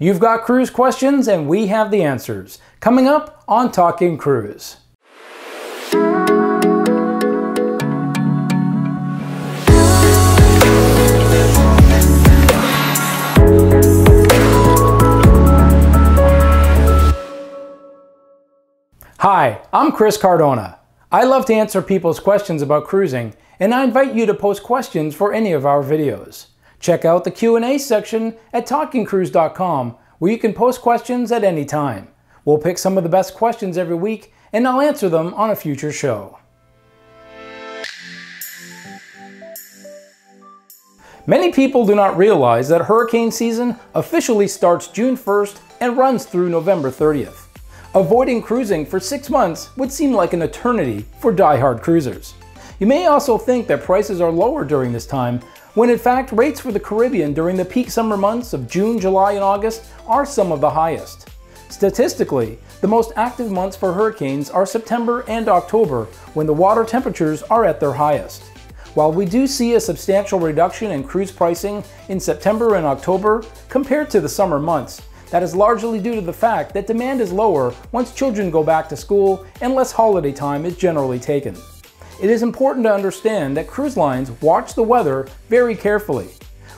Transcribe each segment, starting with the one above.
You've got cruise questions and we have the answers. Coming up on Talking Cruise. Hi, I'm Chris Cardona. I love to answer people's questions about cruising, and I invite you to post questions for any of our videos. Check out the Q&A section at talkingcruise.com where you can post questions at any time. We'll pick some of the best questions every week and I'll answer them on a future show. Many people do not realize that hurricane season officially starts June 1st and runs through November 30th. Avoiding cruising for six months would seem like an eternity for die-hard cruisers. You may also think that prices are lower during this time, when in fact rates for the Caribbean during the peak summer months of June, July, and August are some of the highest. Statistically, the most active months for hurricanes are September and October when the water temperatures are at their highest. While we do see a substantial reduction in cruise pricing in September and October compared to the summer months, that is largely due to the fact that demand is lower once children go back to school and less holiday time is generally taken it is important to understand that cruise lines watch the weather very carefully.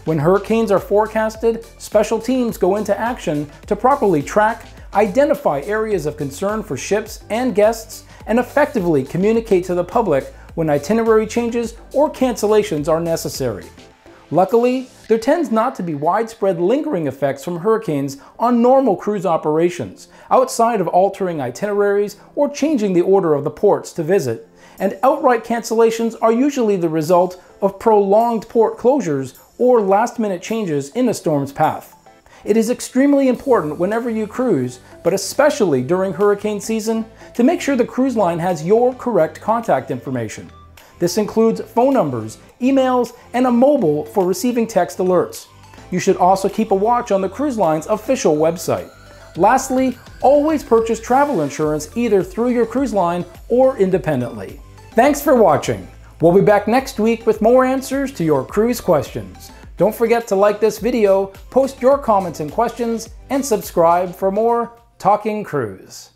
When hurricanes are forecasted, special teams go into action to properly track, identify areas of concern for ships and guests, and effectively communicate to the public when itinerary changes or cancellations are necessary. Luckily, there tends not to be widespread lingering effects from hurricanes on normal cruise operations, outside of altering itineraries or changing the order of the ports to visit and outright cancellations are usually the result of prolonged port closures or last minute changes in a storm's path. It is extremely important whenever you cruise, but especially during hurricane season, to make sure the cruise line has your correct contact information. This includes phone numbers, emails, and a mobile for receiving text alerts. You should also keep a watch on the cruise line's official website. Lastly, always purchase travel insurance either through your cruise line or independently. Thanks for watching. We'll be back next week with more answers to your cruise questions. Don't forget to like this video, post your comments and questions, and subscribe for more Talking Cruise.